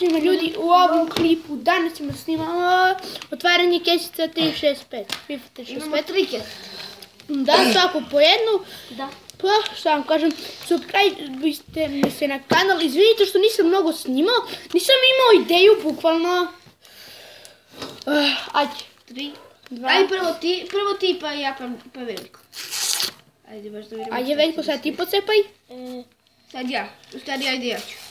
svima ljudi u ovom klipu. Danas ćemo snimamo otvaranje kesica 365. FIFA 365. Imamo tri kese. Da, svako po jednu. Da. Pa, šta vam kažem, subscribe mi se na kanal. Izvinite što nisam mnogo snimao. Nisam imao ideju, bukvalno. Uh, ajde. Tri. Dva. Ajde prvo ti, prvo ti pa ja pa, pa veliko. Ajde baš da vidimo. Ajde, Veljko, sad ti pocepaj. E, sad ja. U stvari ajde ja ću.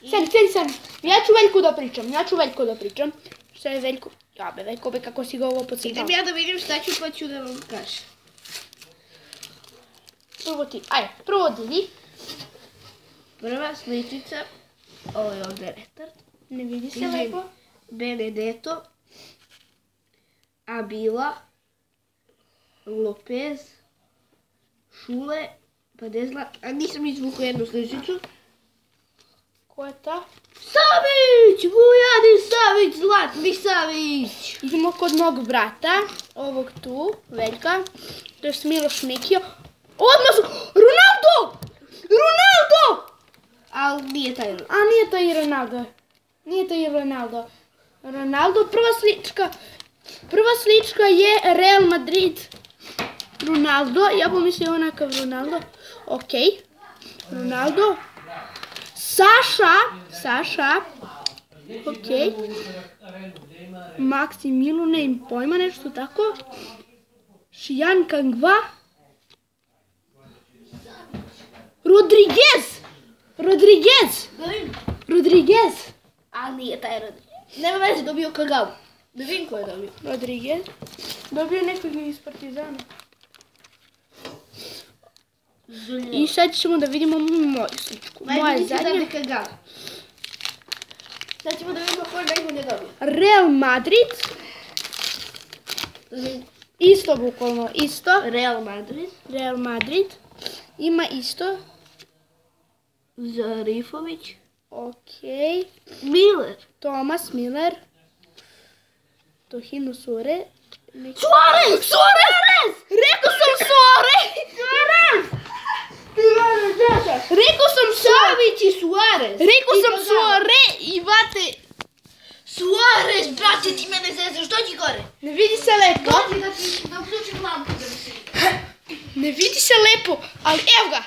Sad, sad, sad. Ja ću Veljku da pričam, ja ću Veljko da pričam. Šta je Veljko? Ja be, Veljko be, kako si ga ovo pocepao. Idem ja da vidim šta ću pa ću da vam kažem. Prvo ti, ajde, prvo vi. Prva sličica, ovo je ovdje retard. Ne vidi se lepo. Benedetto, Abila, Lopez, Šule, Padezla, a nisam izvukao jednu sličicu. Ko je ta? Savić, Vujani Savić, Zlatni Savić. Idemo kod mog brata, ovog tu, Veljka. To je Miloš Mikio. Odmah su... Ronaldo! Ronaldo! Ali nije taj A nije i Ronaldo. Nije i Ronaldo. Ronaldo, prva slička. Prva slička je Real Madrid. Ronaldo, ja pomislio onakav Ronaldo. Ok. Ronaldo. Saša. Saša. Ok. Maxi Milu, ne im pojma, nešto tako. Šijan Kangva. Rodriguez. Rodriguez. Rodriguez. Ali nije taj rod. Nema veze, dobio Kagavu. Da vidim ko je dobio. Rodriguez. Dobio nekog iz Partizana. I sad ćemo da vidimo moju sličku. Moja zadnja. Da. Sad ćemo da vidimo ko najbolje dobio. Real Madrid. Isto bukvalno, isto. Real Madrid. Real Madrid. Ima isto. Zarifović. Ok. Miller. Thomas Miller. Tohino Sure. Suarez! Suarez! Rekao sam Suarez! Rekao sam Suarez! Savić i Suarez. Rekao sam. Suarez i vate. Suarez, brate, ti mene zezaš, dođi gore. Ne vidi se lepo. Dođi da ti, da uključim lampu da mi se vidi. Ne vidi se lepo, ali evo ga.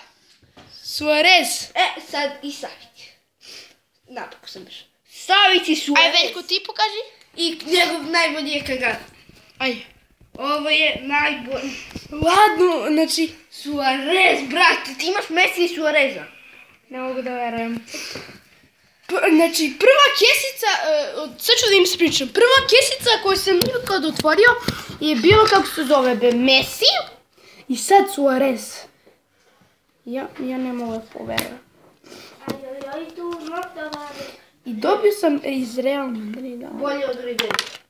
Suarez. E, sad i Savić. Napako sam još. Savić i Suarez. Aj, Veljko, ti pokaži. I njegov najbolji je Kagawa. Aj. Ovo je najbolji. Ladno, znači... Suarez, brate, ti imaš Messi i Suareza. Ne mogu da verujem. Znači, prva kesica, uh, sad ću da im spričam, prva kesica koju sam nikad otvorio je bilo kako se zove be Messi i sad Suarez. Ja, ja ne mogu da poverujem. I dobio sam iz Real Madrida. Bolje od Ribera.